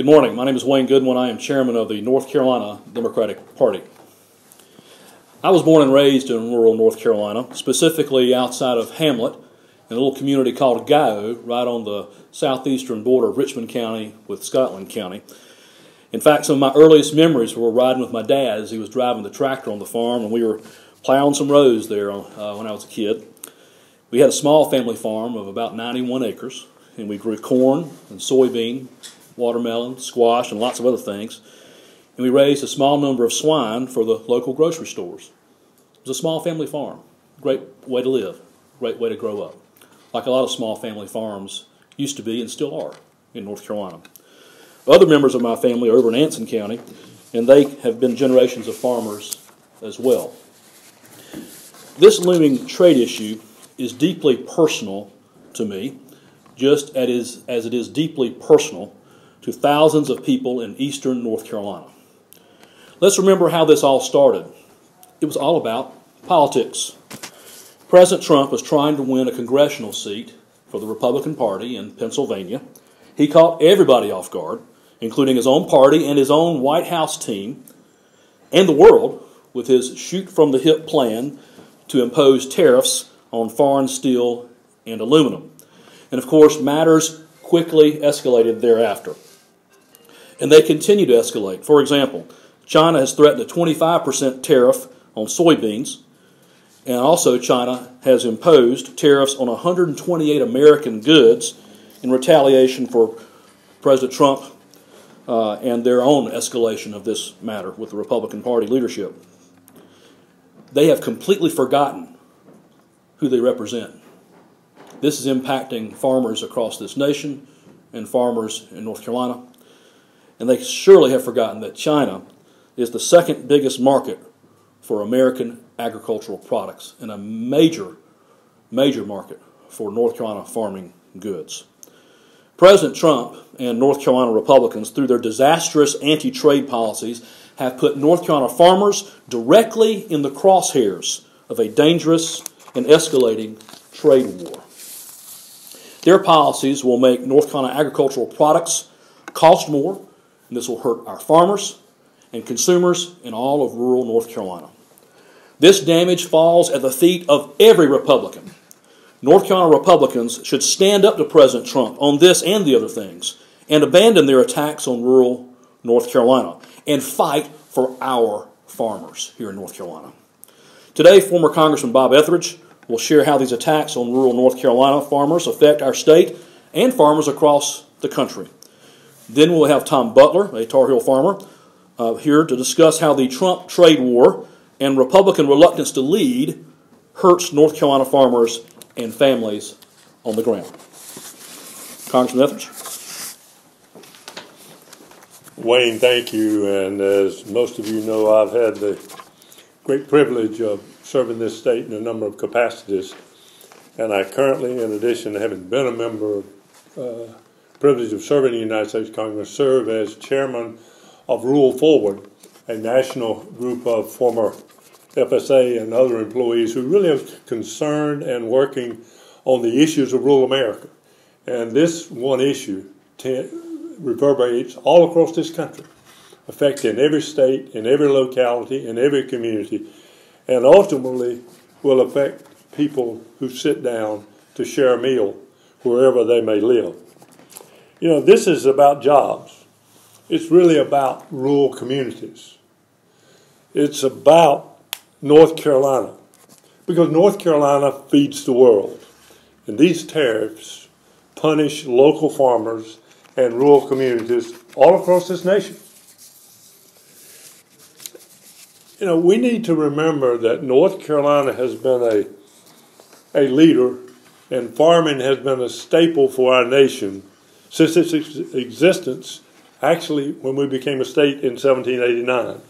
Good morning. My name is Wayne Goodwin. I am chairman of the North Carolina Democratic Party. I was born and raised in rural North Carolina, specifically outside of Hamlet, in a little community called Guyot, right on the southeastern border of Richmond County with Scotland County. In fact, some of my earliest memories were riding with my dad as he was driving the tractor on the farm, and we were plowing some rows there uh, when I was a kid. We had a small family farm of about 91 acres, and we grew corn and soybean watermelon, squash, and lots of other things. And we raised a small number of swine for the local grocery stores. It was a small family farm. Great way to live, great way to grow up. Like a lot of small family farms used to be and still are in North Carolina. Other members of my family are over in Anson County, and they have been generations of farmers as well. This looming trade issue is deeply personal to me, just as it is deeply personal to thousands of people in eastern North Carolina. Let's remember how this all started. It was all about politics. President Trump was trying to win a congressional seat for the Republican Party in Pennsylvania. He caught everybody off guard, including his own party and his own White House team, and the world, with his shoot from the hip plan to impose tariffs on foreign steel and aluminum. And of course, matters quickly escalated thereafter and they continue to escalate. For example, China has threatened a 25% tariff on soybeans, and also China has imposed tariffs on 128 American goods in retaliation for President Trump uh, and their own escalation of this matter with the Republican Party leadership. They have completely forgotten who they represent. This is impacting farmers across this nation and farmers in North Carolina. And they surely have forgotten that China is the second biggest market for American agricultural products and a major, major market for North Carolina farming goods. President Trump and North Carolina Republicans, through their disastrous anti trade policies, have put North Carolina farmers directly in the crosshairs of a dangerous and escalating trade war. Their policies will make North Carolina agricultural products cost more and this will hurt our farmers and consumers in all of rural North Carolina. This damage falls at the feet of every Republican. North Carolina Republicans should stand up to President Trump on this and the other things and abandon their attacks on rural North Carolina and fight for our farmers here in North Carolina. Today, former Congressman Bob Etheridge will share how these attacks on rural North Carolina farmers affect our state and farmers across the country. Then we'll have Tom Butler, a Tar Heel farmer, uh, here to discuss how the Trump trade war and Republican reluctance to lead hurts North Carolina farmers and families on the ground. Congressman Etheridge. Wayne, thank you. And as most of you know, I've had the great privilege of serving this state in a number of capacities. And I currently, in addition to having been a member of uh, privilege of serving in the United States Congress, serve as chairman of Rule Forward, a national group of former FSA and other employees who really are concerned and working on the issues of rural America. And this one issue reverberates all across this country, affecting every state, in every locality, in every community, and ultimately will affect people who sit down to share a meal wherever they may live. You know, this is about jobs. It's really about rural communities. It's about North Carolina because North Carolina feeds the world. And these tariffs punish local farmers and rural communities all across this nation. You know, we need to remember that North Carolina has been a, a leader and farming has been a staple for our nation since its existence, actually, when we became a state in 1789.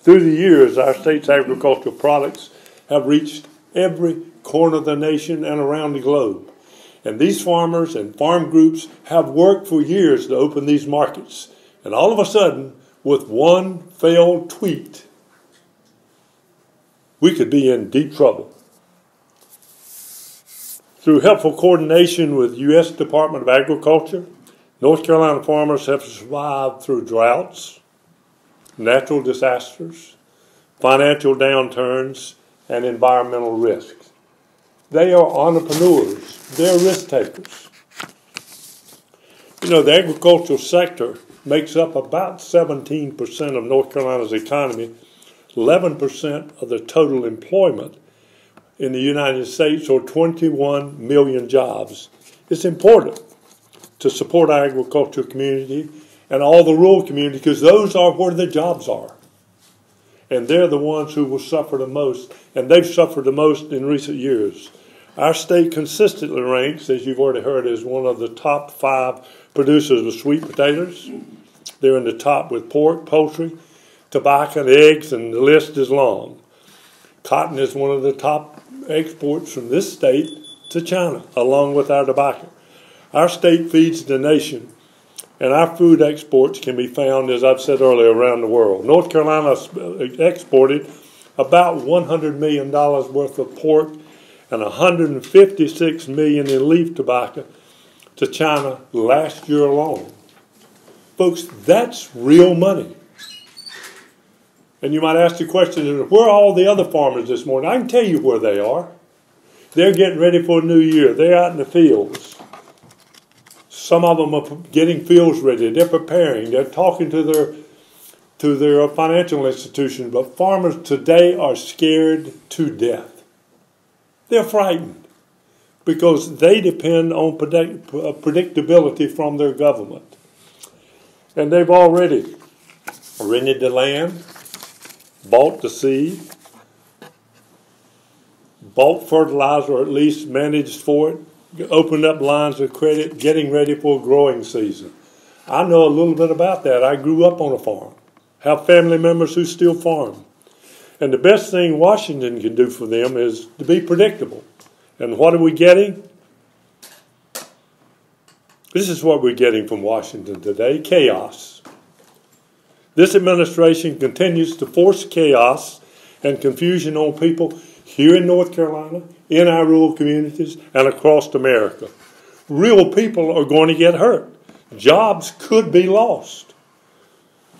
Through the years, our state's agricultural products have reached every corner of the nation and around the globe. And these farmers and farm groups have worked for years to open these markets. And all of a sudden, with one failed tweet, we could be in deep trouble. Through helpful coordination with U.S. Department of Agriculture, North Carolina farmers have survived through droughts, natural disasters, financial downturns, and environmental risks. They are entrepreneurs, they're risk takers. You know, the agricultural sector makes up about 17% of North Carolina's economy, 11% of the total employment in the United States, or 21 million jobs. It's important to support our agricultural community and all the rural community because those are where the jobs are. And they're the ones who will suffer the most, and they've suffered the most in recent years. Our state consistently ranks, as you've already heard, as one of the top five producers of sweet potatoes. They're in the top with pork, poultry, tobacco, and eggs, and the list is long. Cotton is one of the top exports from this state to China, along with our tobacco. Our state feeds the nation, and our food exports can be found, as I've said earlier, around the world. North Carolina uh, exported about $100 million worth of pork and 156 million in leaf tobacco to China last year alone. Folks, that's real money. And you might ask the question, where are all the other farmers this morning? I can tell you where they are. They're getting ready for a new year. They're out in the fields. Some of them are getting fields ready. They're preparing. They're talking to their to their financial institutions. But farmers today are scared to death. They're frightened because they depend on predict, uh, predictability from their government. And they've already rented the land, bought the seed, bought fertilizer, or at least managed for it, opened up lines of credit, getting ready for a growing season. I know a little bit about that. I grew up on a farm, have family members who still farm. And the best thing Washington can do for them is to be predictable. And what are we getting? This is what we're getting from Washington today chaos. This administration continues to force chaos and confusion on people here in North Carolina, in our rural communities, and across America. Real people are going to get hurt. Jobs could be lost.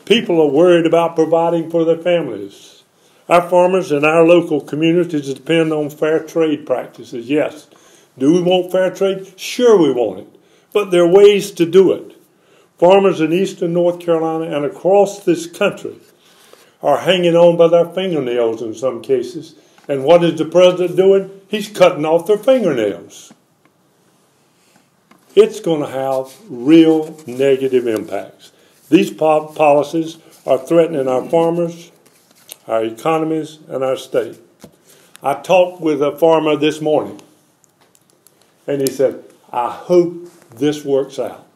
People are worried about providing for their families. Our farmers and our local communities depend on fair trade practices. Yes. Do we want fair trade? Sure, we want it. But there are ways to do it. Farmers in eastern North Carolina and across this country are hanging on by their fingernails in some cases. And what is the president doing? He's cutting off their fingernails. It's going to have real negative impacts. These policies are threatening our farmers, our economies, and our state. I talked with a farmer this morning, and he said, I hope this works out.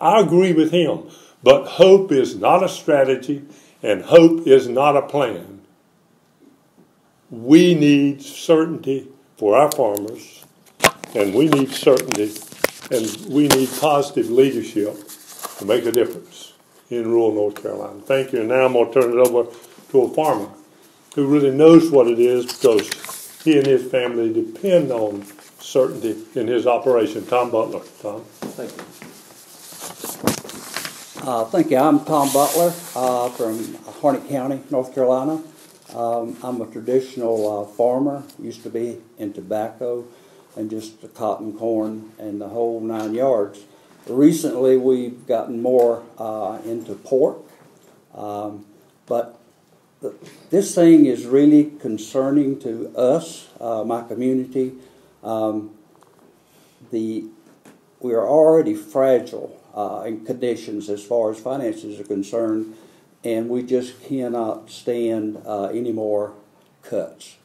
I agree with him, but hope is not a strategy, and hope is not a plan. We need certainty for our farmers, and we need certainty, and we need positive leadership to make a difference in rural North Carolina. Thank you. And now I'm going to turn it over to a farmer who really knows what it is because he and his family depend on certainty in his operation. Tom Butler. Tom. Thank you. Uh, thank you. I'm Tom Butler uh, from Harnett County, North Carolina. Um, I'm a traditional uh, farmer, used to be in tobacco and just the cotton, corn, and the whole nine yards. Recently, we've gotten more uh, into pork, um, but this thing is really concerning to us, uh, my community. Um, the we are already fragile uh, in conditions as far as finances are concerned, and we just cannot stand uh, any more cuts.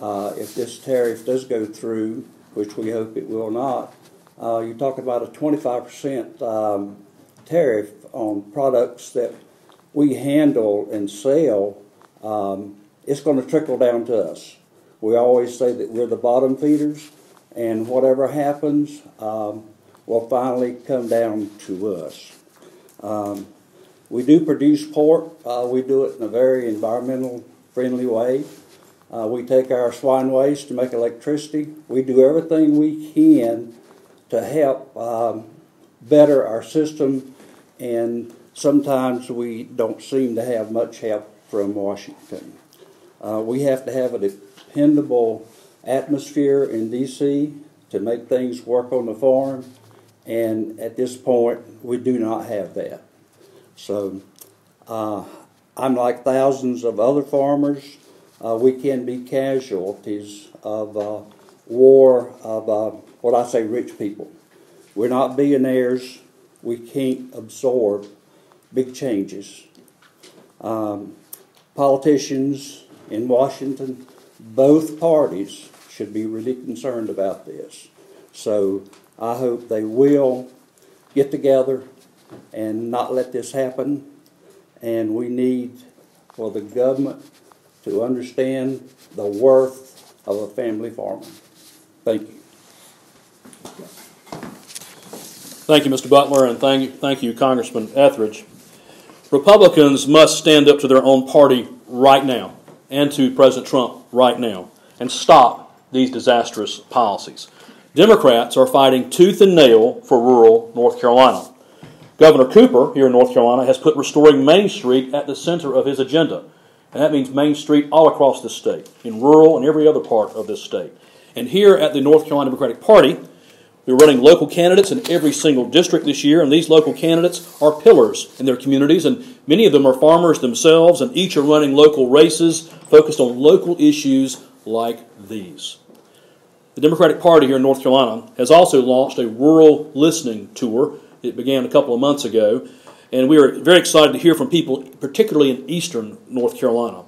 Uh, if this tariff does go through, which we hope it will not, uh, you're talking about a 25% um, tariff on products that we handle and sell um, it's going to trickle down to us. We always say that we're the bottom feeders, and whatever happens um, will finally come down to us. Um, we do produce pork. Uh, we do it in a very environmental friendly way. Uh, we take our swine waste to make electricity. We do everything we can to help um, better our system, and sometimes we don't seem to have much help from Washington. Uh, we have to have a dependable atmosphere in DC to make things work on the farm, and at this point, we do not have that. So, uh, I'm like thousands of other farmers. Uh, we can be casualties of uh, war of uh, what I say rich people. We're not billionaires. We can't absorb big changes. Um, politicians in Washington, both parties should be really concerned about this. So I hope they will get together and not let this happen. And we need for the government to understand the worth of a family farmer. Thank you. Thank you, Mr. Butler, and thank, thank you, Congressman Etheridge. Republicans must stand up to their own party right now and to President Trump right now and stop these disastrous policies. Democrats are fighting tooth and nail for rural North Carolina. Governor Cooper here in North Carolina has put restoring Main Street at the center of his agenda. And that means Main Street all across the state, in rural and every other part of this state. And here at the North Carolina Democratic Party, we're running local candidates in every single district this year, and these local candidates are pillars in their communities, and many of them are farmers themselves, and each are running local races focused on local issues like these. The Democratic Party here in North Carolina has also launched a rural listening tour. It began a couple of months ago, and we are very excited to hear from people, particularly in eastern North Carolina.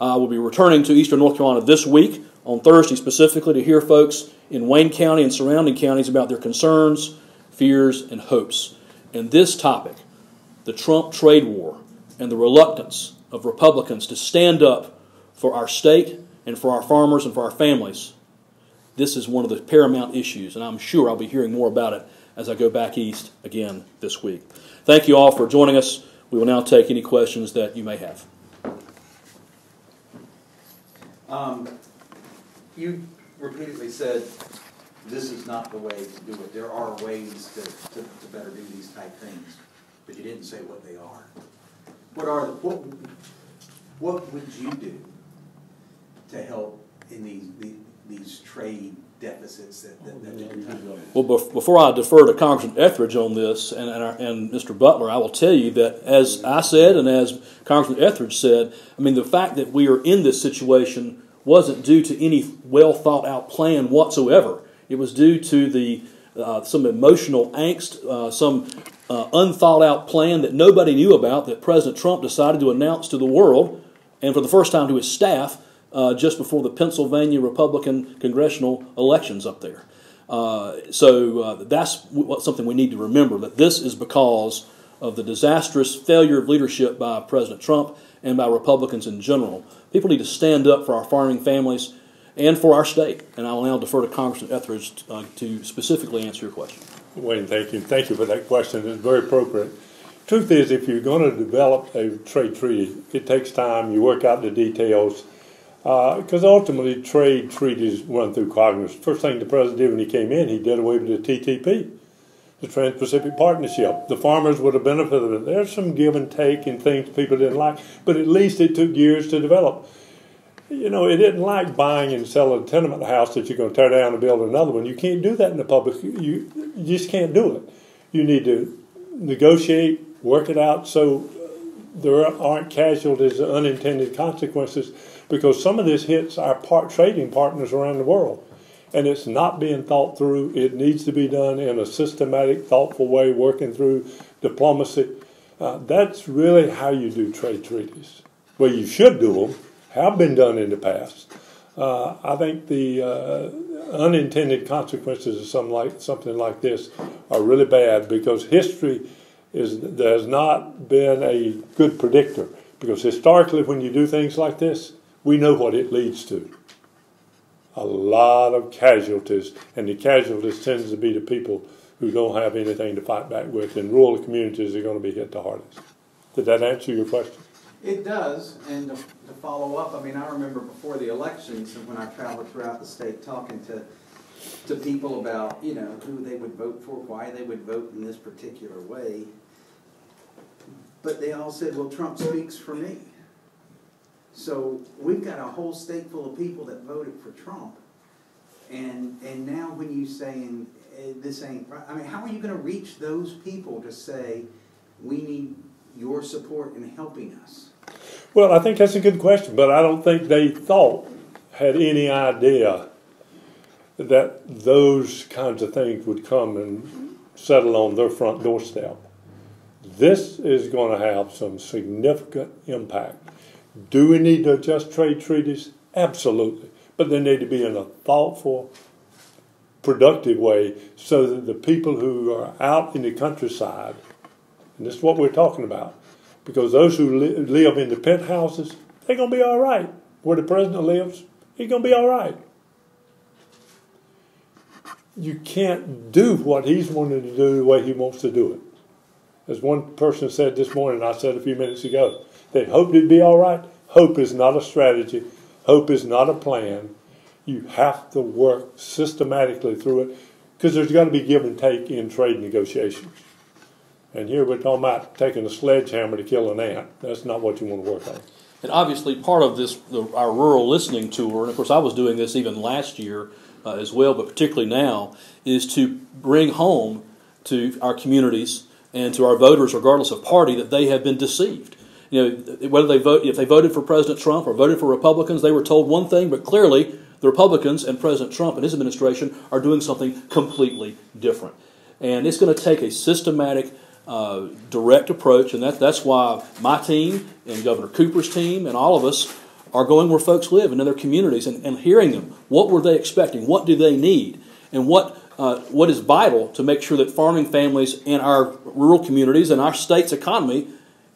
I will be returning to eastern North Carolina this week on Thursday specifically to hear folks in Wayne County and surrounding counties about their concerns, fears, and hopes. And this topic, the Trump trade war, and the reluctance of Republicans to stand up for our state and for our farmers and for our families, this is one of the paramount issues, and I'm sure I'll be hearing more about it as I go back east again this week. Thank you all for joining us. We will now take any questions that you may have. Um, you repeatedly said this is not the way to do it. There are ways to, to, to better do these type things, but you didn't say what they are. What are what, what would you do to help in these, these, these trade deficits that, that, that talking about? Well, bef- before I defer to Congressman Etheridge on this and, and, our, and Mr. Butler, I will tell you that as I said and as Congressman Etheridge said, I mean, the fact that we are in this situation wasn't due to any well thought out plan whatsoever. It was due to the uh, some emotional angst, uh, some uh, unthought out plan that nobody knew about that President Trump decided to announce to the world and for the first time to his staff uh, just before the Pennsylvania Republican congressional elections up there. Uh, so uh, that's what, something we need to remember that this is because of the disastrous failure of leadership by President Trump and by Republicans in general. People need to stand up for our farming families and for our state. And I will now defer to Congressman Etheridge uh, to specifically answer your question. Wayne, thank you. Thank you for that question. It's very appropriate. Truth is, if you're going to develop a trade treaty, it takes time. You work out the details. Because uh, ultimately, trade treaties run through Congress. First thing the president did when he came in, he did away with the TTP, the Trans Pacific Partnership. The farmers would have benefited. There's some give and take and things people didn't like, but at least it took years to develop. You know, it isn't like buying and selling a tenement house that you're going to tear down and build another one. You can't do that in the public. You, you just can't do it. You need to negotiate, work it out so there aren't casualties, or unintended consequences because some of this hits our part trading partners around the world. And it's not being thought through. It needs to be done in a systematic, thoughtful way, working through diplomacy. Uh, that's really how you do trade treaties. Well, you should do them, have been done in the past. Uh, I think the uh, unintended consequences of something like, something like this are really bad because history is, has not been a good predictor. Because historically, when you do things like this, we know what it leads to. A lot of casualties, and the casualties tends to be the people who don't have anything to fight back with, and rural communities are going to be hit the hardest. Did that answer your question? It does, and to, to follow up, I mean, I remember before the elections, when I traveled throughout the state talking to to people about, you know, who they would vote for, why they would vote in this particular way. But they all said, well, Trump speaks for me. So we've got a whole state full of people that voted for Trump. And, and now when you saying eh, this ain't right, I mean, how are you gonna reach those people to say, we need your support in helping us? Well, I think that's a good question, but I don't think they thought, had any idea that those kinds of things would come and settle on their front doorstep. This is going to have some significant impact. Do we need to adjust trade treaties? Absolutely. But they need to be in a thoughtful, productive way so that the people who are out in the countryside, and this is what we're talking about, because those who li- live in the penthouses, they're going to be all right. Where the president lives, he's going to be all right. You can't do what he's wanting to do the way he wants to do it. As one person said this morning, I said a few minutes ago, they hoped it'd be all right. Hope is not a strategy. Hope is not a plan. You have to work systematically through it because there's got to be give and take in trade negotiations. And here we're talking about taking a sledgehammer to kill an ant. That's not what you want to work on. And obviously, part of this, the, our rural listening tour, and of course, I was doing this even last year uh, as well, but particularly now, is to bring home to our communities and to our voters, regardless of party, that they have been deceived. You know, whether they vote, if they voted for President Trump or voted for Republicans, they were told one thing, but clearly the Republicans and President Trump and his administration are doing something completely different. And it's going to take a systematic uh, direct approach, and that, that's why my team and Governor Cooper's team and all of us are going where folks live and in their communities and, and hearing them. What were they expecting? What do they need? And what, uh, what is vital to make sure that farming families in our rural communities and our state's economy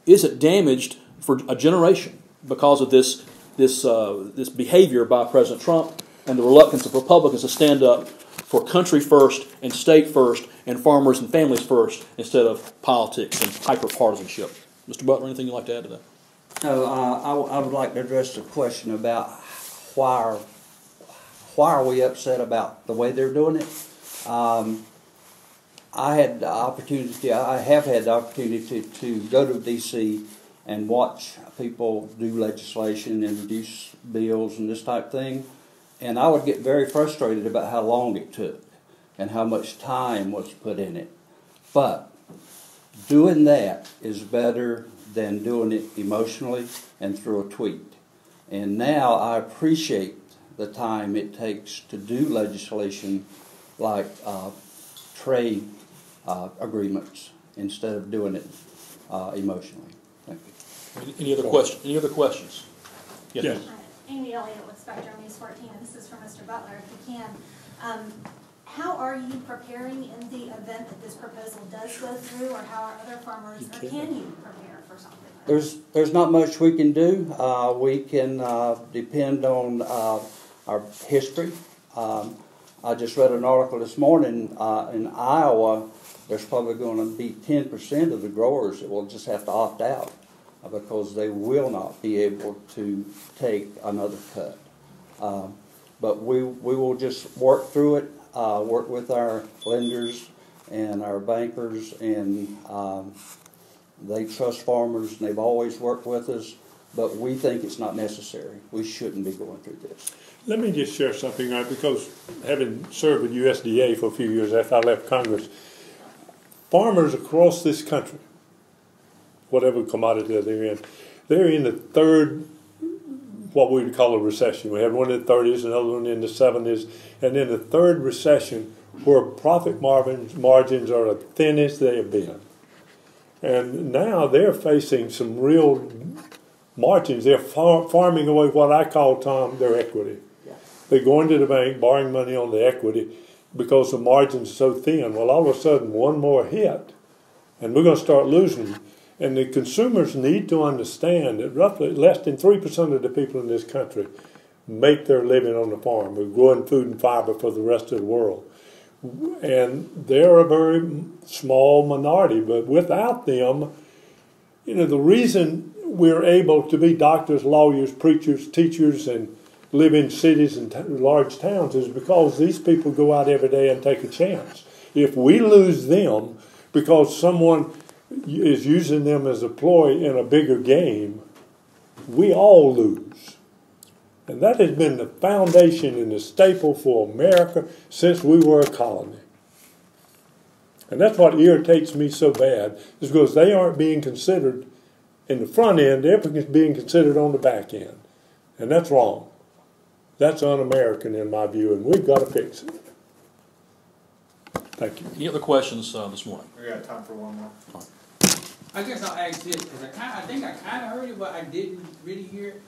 isn't damaged for a generation because of this, this, uh, this behavior by President Trump and the reluctance of Republicans to stand up for country first and state first and farmers and families first instead of politics and hyper partisanship. Mr. Butler, anything you'd like to add to that? No, uh, I would like to address the question about why are, why are we upset about the way they're doing it? Um, I had the opportunity, I have had the opportunity to, go to DC and watch people do legislation, introduce bills and this type of thing. And I would get very frustrated about how long it took and how much time was put in it. But doing that is better than doing it emotionally and through a tweet. And now I appreciate the time it takes to do legislation like uh, trade uh, agreements instead of doing it uh, emotionally. Thank you. Any- Any other questions? Any other questions? Yes. Yes. Uh, Amy Elliott with Spectrum News 14, and this is for Mr. Butler, if you can. Um, How are you preparing in the event that this proposal does go through, or how are other farmers, or can you prepare for something? like There's, there's not much we can do. Uh, we can uh, depend on uh, our history. Um, I just read an article this morning uh, in Iowa. There's probably going to be 10% of the growers that will just have to opt out uh, because they will not be able to take another cut. Um, but we, we will just work through it, uh, work with our lenders and our bankers, and um, they trust farmers and they've always worked with us, but we think it's not necessary. We shouldn't be going through this. Let me just share something, uh, because having served with USDA for a few years after I left Congress, farmers across this country, whatever commodity they're in, they're in the third, what we would call a recession. We had one in the 30s, another one in the 70s, and then the third recession, where profit margins, margins are the thinnest they have been. And now they're facing some real margins. They're far, farming away what I call, Tom, their equity. They're going to the bank, borrowing money on the equity because the margins so thin. Well, all of a sudden, one more hit, and we're going to start losing. And the consumers need to understand that roughly less than 3% of the people in this country make their living on the farm. We're growing food and fiber for the rest of the world. And they're a very small minority, but without them, you know, the reason we're able to be doctors, lawyers, preachers, teachers, and live in cities and t- large towns is because these people go out every day and take a chance. If we lose them because someone is using them as a ploy in a bigger game, we all lose. And that has been the foundation and the staple for America since we were a colony. And that's what irritates me so bad, is because they aren't being considered in the front end, they're being considered on the back end. And that's wrong. That's un American in my view, and we've got to fix it. Thank you. Any other questions uh, this morning? We got time for one more. I guess I'll ask this, because I kind I think I kind of heard it, but I didn't really hear it.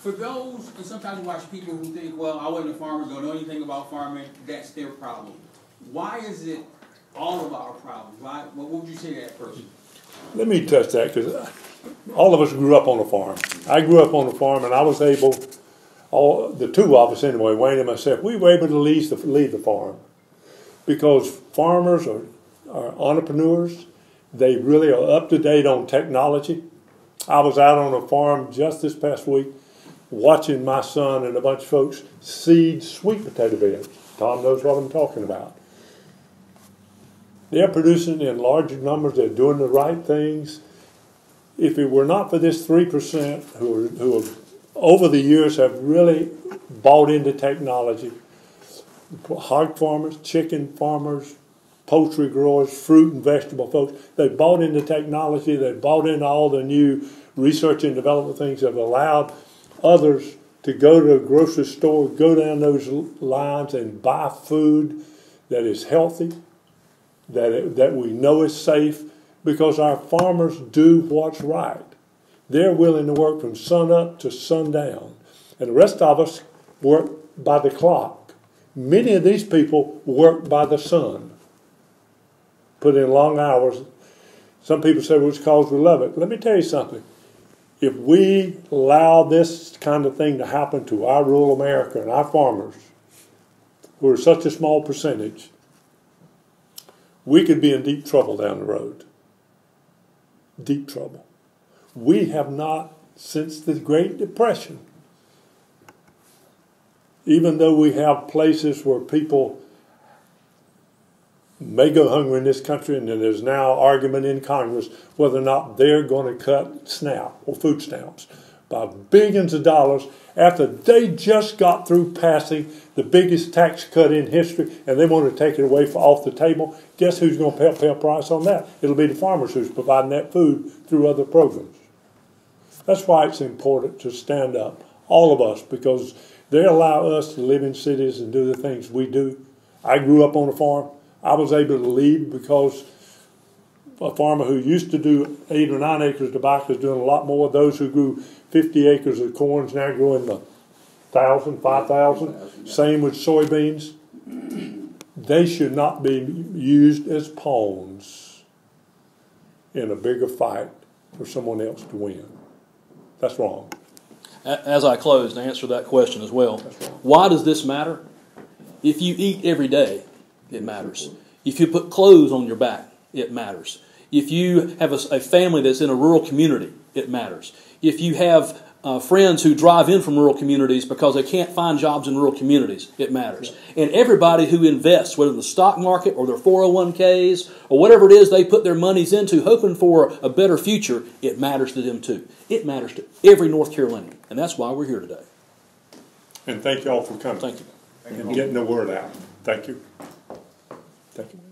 For those, and sometimes you watch people who think, well, I wasn't a farmer, don't know anything about farming, that's their problem. Why is it all of our problems? Why, what would you say to that person? Let me touch that because all of us grew up on a farm. I grew up on a farm, and I was able, all the two of us anyway, Wayne and myself, we were able to leave the, leave the farm because farmers are, are entrepreneurs. They really are up to date on technology. I was out on a farm just this past week watching my son and a bunch of folks seed sweet potato beds. Tom knows what I'm talking about. They're producing in larger numbers. They're doing the right things. If it were not for this three percent who, are, who have, over the years have really bought into technology, hog farmers, chicken farmers, poultry growers, fruit and vegetable folks—they've bought into technology. They've bought into all the new research and development things that have allowed others to go to a grocery store, go down those lines and buy food that is healthy, that, it, that we know is safe, because our farmers do what's right. They're willing to work from sun up to sundown. And the rest of us work by the clock. Many of these people work by the sun, put in long hours. Some people say, well, it's because we love it. Let me tell you something. If we allow this kind of thing to happen to our rural America and our farmers, who are such a small percentage, we could be in deep trouble down the road. Deep trouble. We have not, since the Great Depression, even though we have places where people may go hungry in this country, and there's now argument in Congress whether or not they're going to cut SNAP or food stamps by billions of dollars after they just got through passing the biggest tax cut in history, and they want to take it away from off the table. Guess who's going to pay, pay a price on that? It'll be the farmers who's providing that food through other programs. That's why it's important to stand up, all of us, because they allow us to live in cities and do the things we do. I grew up on a farm. I was able to leave because a farmer who used to do eight or nine acres of tobacco is doing a lot more. Those who grew 50 acres of corn is now growing the thousand, five thousand. Same with soybeans. They should not be used as pawns in a bigger fight for someone else to win. That's wrong. As I close, to answer that question as well, why does this matter? If you eat every day, it matters. If you put clothes on your back, it matters. If you have a, a family that's in a rural community, it matters. If you have uh, friends who drive in from rural communities because they can't find jobs in rural communities, it matters. And everybody who invests, whether in the stock market or their 401ks or whatever it is they put their monies into, hoping for a better future, it matters to them too. It matters to every North Carolinian. And that's why we're here today. And thank you all for coming. Thank you. And getting the word out. Thank you. Thank you.